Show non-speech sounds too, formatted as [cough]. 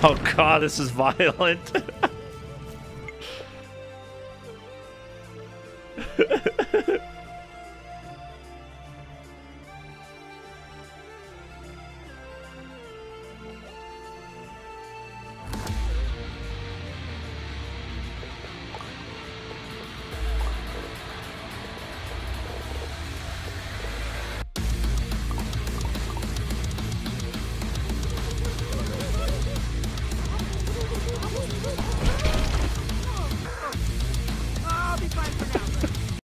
[laughs] Oh god, this is violent. [laughs]